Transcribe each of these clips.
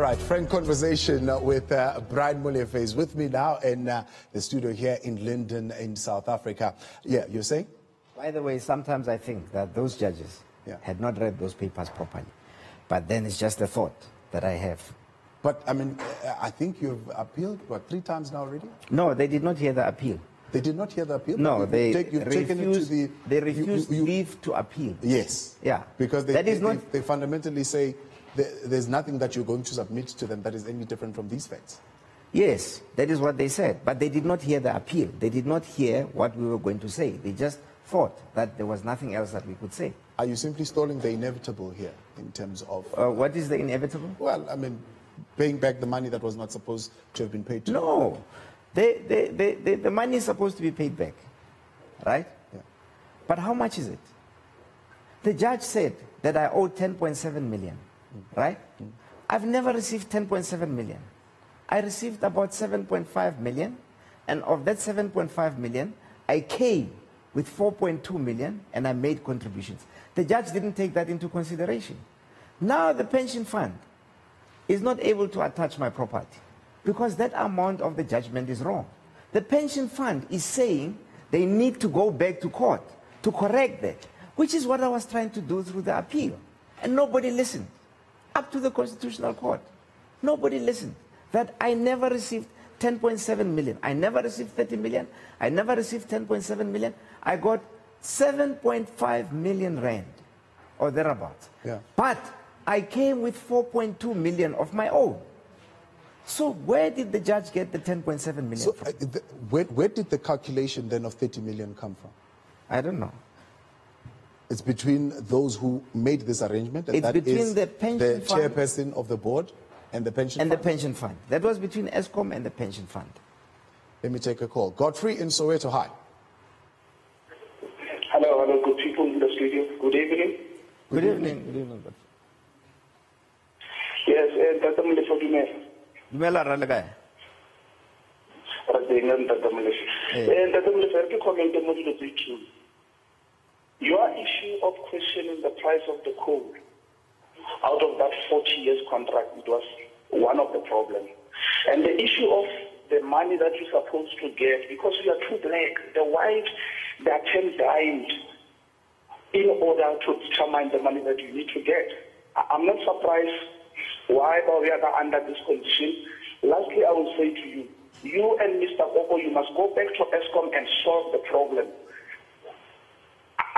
All right, frank conversation with uh, Brian Molefe is with me now in uh, the studio here in Linden in South Africa. Yeah, you're saying? By the way, sometimes I think that those judges Yeah. had not read those papers properly. But then it's just a thought that I have. But I mean, uh, I think you've appealed, what, three times now already? No, they did not hear the appeal. They did not hear the appeal? No, they take- you've taken it to refused, the. they refused you- you- leave to appeal. Yes. Yeah. Because they, That is they, not- they, fundamentally say there's nothing that you're going to submit to them that is any different from these facts. Yes, that is what they said. But they did not hear the appeal. They did not hear what we were going to say. They just thought that there was nothing else that we could say. Are you simply stalling the inevitable here in terms of, Uh, what is the inevitable? well, I mean, paying back the money that was not supposed to have been paid to No. They, they, they, they, the money is supposed to be paid back, right? Yeah. But how much is it? The judge said that I owe 10.7 million, right? I've never received 10.7 million. I received about 7.5 million, and of that 7.5 million, I came with 4.2 million and I made contributions. The judge didn't take that into consideration. Now the pension fund is not able to attach my property because that amount of the judgment is wrong. The pension fund is saying they need to go back to court to correct that, which is what I was trying to do through the appeal. And nobody listened. Up to the Constitutional Court. Nobody listened. That I never received 10.7 million. I never received 30 million. I never received 10.7 million. I got 7.5 million rand or thereabouts. Yeah. But I came with 4.2 million of my own. So where did the judge get the 10.7 million So, from? uh, the, where, where did the calculation then of 30 million come from? I don't know. It's between those who made this arrangement, and It's that between is the pension the fund- chairperson of the board and the pension And the fund. pension fund. That was between Eskom and the pension fund. Let me take a call. Godfrey in Soweto, hi. Hello, hello, good people in the studio. Good evening. Good evening. Good evening. Yes, and Tata Mlefa Dumela. Dumela ra le kae? Ra teng and Tata Mlefa. And eh. eh, Tata Mlefa, ke comment mo dilo tse two. Your issue of questioning the price of the coal out of that 40 years contract, it was one of the problems. And the issue of the money that you're supposed to get, because you are too black, the wives, they are 10 dined in order to determine the money that you need to get. I'm not surprised why we are under this condition. Lastly, I will say to you, you and Mr. Koko, you must go back to Eskom and solve the problem.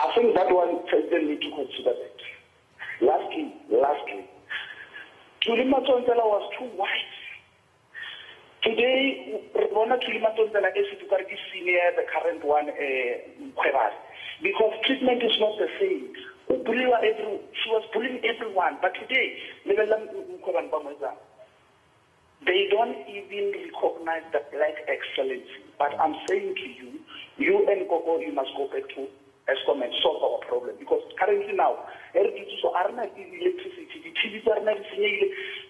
I think that one president need to consider that. Lastly, lastly, Thuli Madonsela was too wise. Today, Rona Thuli Madonsela is senior, the current one, uh, because treatment is not the same. She was bullying everyone, but today, they don't even recognize the black excellence. But I'm saying to you, you and Gogo, you must go back to Eskom and solve our problem. Because currently now, so arena electricity, the TV arena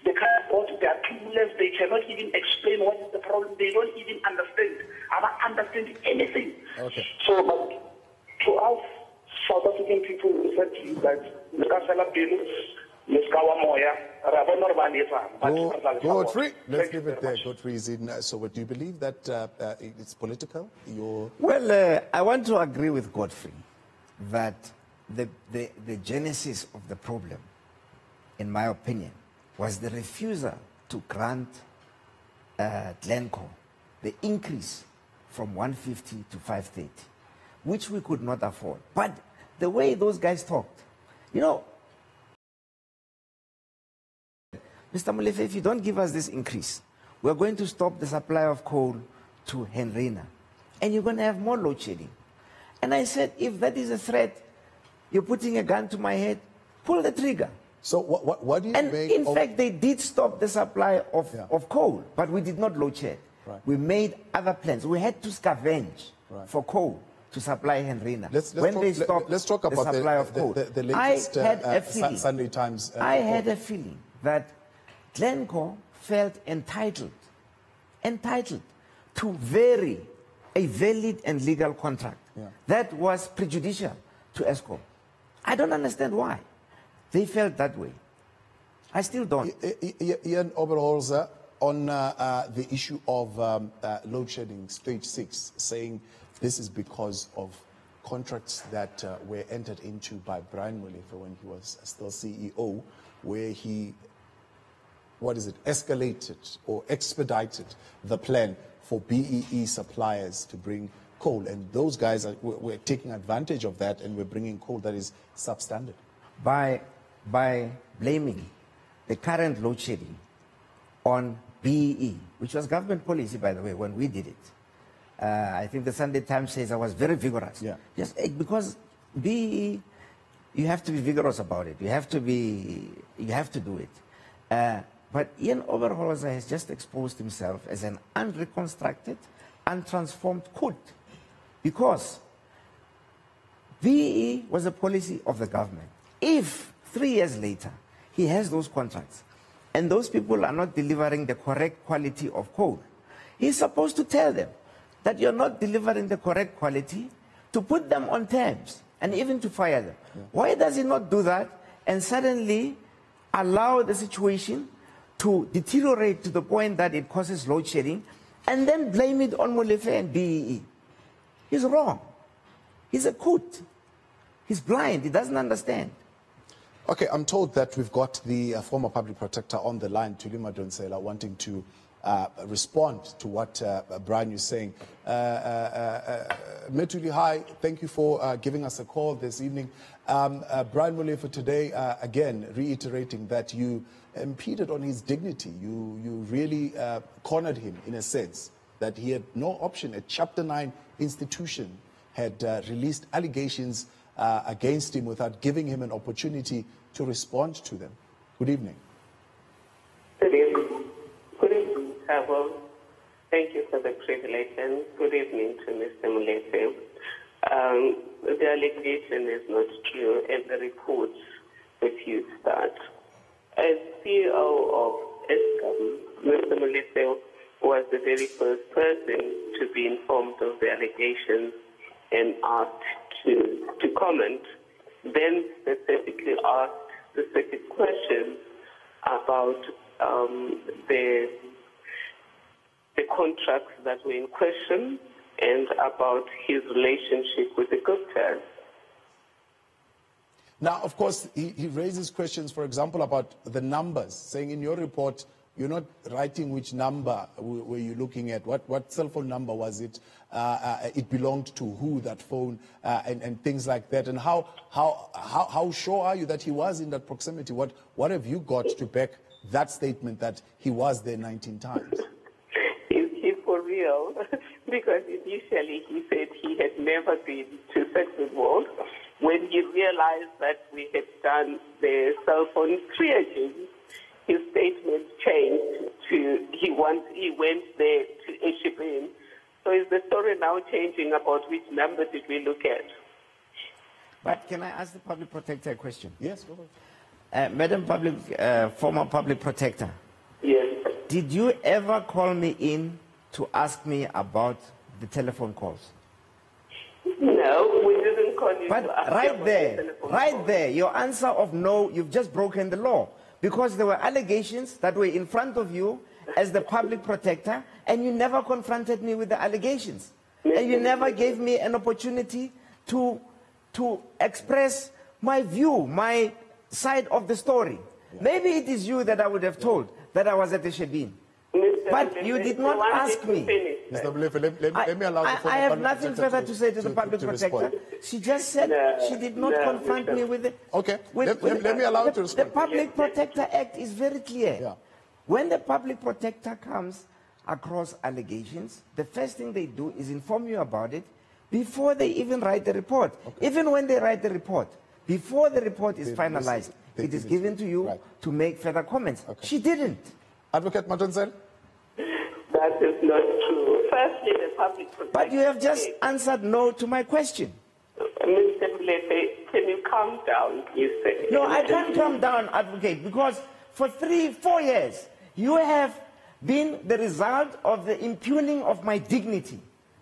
the current board, they are clueless, they cannot even explain what is the problem, they don't even understand. I don't understand anything. Okay. So, but to us, South African people, we said to you that, Lekasela Pelo, Leskawa Moya, ra bona hore ba le etsang. But Go, re tla le fa Godfrey, let's Thank you leave it very there. much. Godfrey is in uh, Soweto. Do you believe that uh, uh, it's political? Your Well, uh, I want to agree with Godfrey that the, the, the genesis of the problem, in my opinion, was the refusal to grant uh, Glencore the increase from 150 to 530, which we could not afford. But the way those guys talked, you know, Mr. Molefe, if you don't give us this increase, we're going to stop the supply of coal to Hendrina. And you're going to have more load shedding. And I said, if that is a threat, you're putting a gun to my head, pull the trigger. so what, what, what do you And make in of fact, they did stop the supply of, Yeah. of coal, but we did not load shed. Right. We made other plans. We had to scavenge Right. for coal to supply Hendrina. Let's, let's, when talk, they stopped let's talk about the supply of coal, the, the, the latest I had uh, a uh, feeling. Sun- Sunday Times. Uh, I had a feeling that Glencore felt entitled, entitled to vary a valid and legal contract Yeah. that was prejudicial to Eskom. I don't understand why. They felt that way. I still don't. Jan Oberholzer, on uh, uh, the issue of um, uh, load shedding, stage six, saying this is because of contracts that uh, were entered into by Brian Molefe when he was still CEO, where he, what is it, escalated or expedited the plan for BEE suppliers to bring coal. And those guys are, were, were taking advantage of that and we're bringing coal that is substandard. by, by blaming the current load shedding on BEE, which was government policy, by the way, when we did it. Uh, I think the Sunday Times says I was very vigorous. Yeah. Yes, eh, because BEE, you have to be vigorous about it. You have to be, you have to do it. Uh, but Jan Oberholzer has just exposed himself as an unreconstructed, untransformed could. Because VE was a policy of the government. If three years later he has those contracts and those people are not delivering the correct quality of coal, he's supposed to tell them that you're not delivering the correct quality, to put them on terms and even to fire them. Why does he not do that and suddenly allow the situation to deteriorate to the point that it causes load shedding and then blame it on Molefe and BEE? He's wrong. He's a coot. He's blind. He doesn't understand. Okay, I'm told that we've got the uh, former public protector on the line, Thuli Madonsela, wanting to uh, respond to what uh, Brian is saying. Uh, uh, uh, Metuli, hi, thank you for uh, giving us a call this evening. Um, uh, Brian Molefe today, uh, again, reiterating that you impeded on his dignity. You, you really cornered him in a sense that he had no option. A Chapter 9 institution had released allegations against him without giving him an opportunity to respond to them. Good evening. Good evening. Thabo. Thank you for the privilege and good evening to Mr. Molefe. Um, the allegation is not true and the reports refute that. As CEO of Eskom, Mr. Molefe was the very first person to be informed of the allegations and asked to, to comment, then specifically asked specific questions about um, the the contracts that were in question and about his relationship with the Guptas. Now, of course, he, he raises questions, for example, about the numbers, saying in your report, you're not writing which number were you looking at, what, what cell phone number was it, uh, uh, it belonged to who, that phone, uh, and, and things like that. And how, how, how, how sure are you that he was in that proximity? What, what have you got to back that statement that he was there 19 times? Is he for real? because initially he said he had never been to Saxonwold. When he realized that we had done the cell phone triaging, his statement changed to he wants he went there to Eshibin. So is the story now changing about which number did we look at? But can I ask the public protector a question? Yes, go ahead. Uh, Madam Public, uh, former public protector, Yes. did you ever call me in to ask me about the telephone calls? No, we didn't call you But right the there, telephone right call. there, your answer of no, you've just broken the law. Because there were allegations that were in front of you as the public protector, and you never confronted me with the allegations. And you never gave me an opportunity to, to express my view, my side of the story. Maybe it is you that I would have told that I was at the Shebeen. But you did not ask me. Mr. Molefe, let, let, I, let me allow the I- I have nothing further to, say to, the public to protector. She just said No, she did not no, confront me with it. Okay, with- let- with- let- me allow you to the, respond. The Public Protector Act is very clear. Yeah. When the public protector comes across allegations, the first thing they do is inform you about it before they even write the report. Even when they write the report, before the report is They- finalized, they- it is given to you right. to make further comments. Okay. She didn't. Advocate Matonsel? That is not true. Firstly, the public protector. But you have just answered no to my question. Mr. Mlefe, can you calm down, you say? No, I can't come down, advocate, because for three, four years, you have been the result of the impugning of my dignity.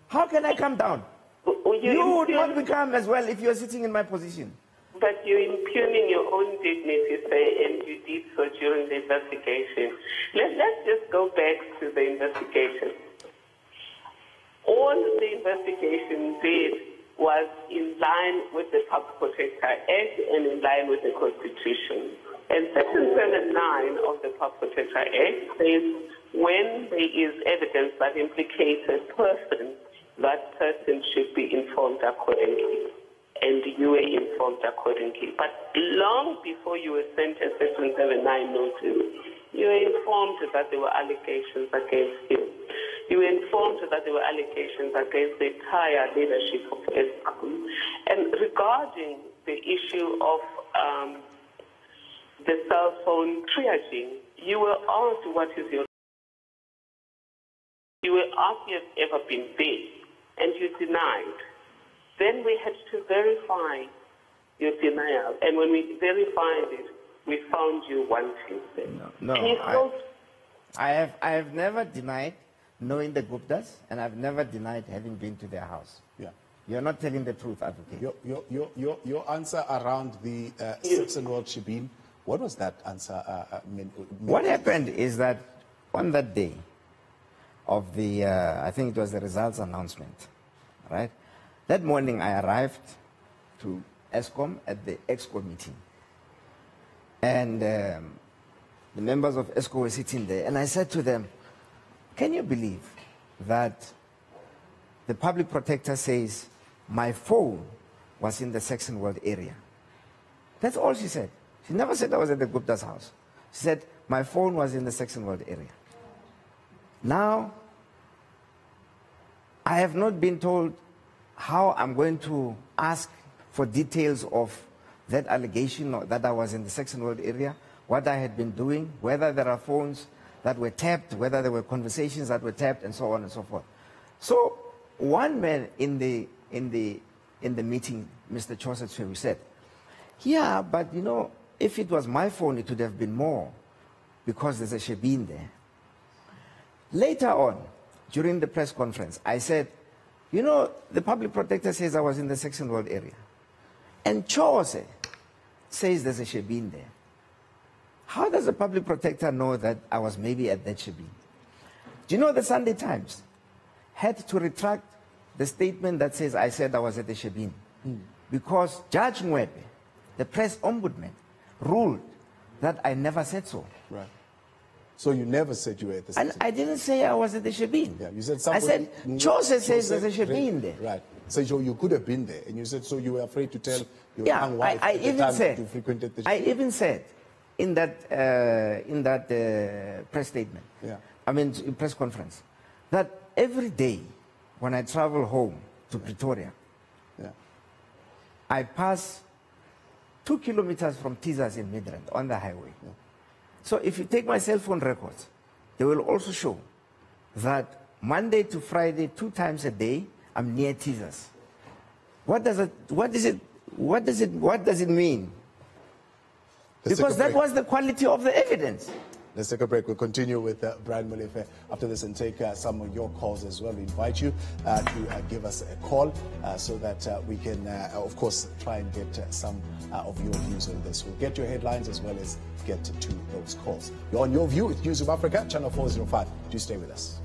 How can I come down? Will You would not impugn- become as well if you are sitting in my position. But you're impugning your own dignity, say, and you did so during the investigation. Let, let's just go back to the investigation. All the investigation did was in line with the Public Protector Act and in line with the Constitution. And Section 7.9 of the Public Protector Act says when there is evidence that implicates a person, that person should be informed accordingly. And you were informed accordingly. But long before you were sent a Section 7.9 notice, you were informed that there were allegations against you. You were informed that there were allegations against the entire leadership of Eskom. And regarding the issue of um, the cell phone triaging, you were asked what is your you were asked if you have ever been there, and you denied. Then we had to verify your denial, and when we verified it, we found you wanting. No, no I, I, have, I have never denied knowing the Guptas, and I've never denied having been to their house. Yeah. You're not telling the truth, advocate. Your, your, your, your, your answer around the uh, Simpson World Shebeen, what was that answer? Uh, uh, mean, mean? What happened is that on that day of the, uh, I think it was the results announcement, right? That morning I arrived to Eskom at the EXCO meeting. And um, the members of ESCO were sitting there, and I said to them, Can you believe that the public protector says my phone was in the Saxonwold area? That's all she said. She never said I was at the Gupta's house. She said my phone was in the Saxonwold area. Now, I have not been told how I'm going to ask for details of that allegation that I was in the Saxonwold area, what I had been doing, whether there are phones that were tapped, whether there were conversations that were tapped, and so on and so forth. So one man in the, in the, in the meeting, Mr. Chaucer said, yeah, but you know, if it was my phone, it would have been more because there's a Shebeen there. Later on, during the press conference, I said, you know, the public protector says I was in the Saxonwold area. And Chaucer says there's a Shebeen there. How does a public protector know that I was maybe at that Shebeen? Do you know the Sunday Times had to retract the statement that says I said I was at the Shebeen? Mm. Because Judge Mwebe, the press ombudsman, ruled that I never said so. Right. So you never said you were at the And I didn't say I was at the Shebeen. Yeah, you said somebody... I said, Joseph says there's a Shebeen there. Right. So you could have been there. And you said, so you were afraid to tell your yeah, young wife I, I even the said, you frequented the I even said in that, uh, in that uh, press statement, yeah. I mean, press conference, that every day when I travel home to. Pretoria, yeah. I pass two kilometers from Teasers in Midrand on the highway. Yeah. So if you take my cell phone records, they will also show that Monday to Friday, two times a day, I'm near Teasers. What does it, what is it, what does it, what does it mean? Let's because that was the quality of the evidence. Let's take a break. We'll continue with uh, Brian Molefe after this and take uh, some of your calls as well. We invite you uh, to uh, give us a call uh, so that uh, we can, of course, try and get some of your views on this. We'll get your headlines as well as get to those calls. You're on Your View with News of Africa, Channel 405. Do stay with us.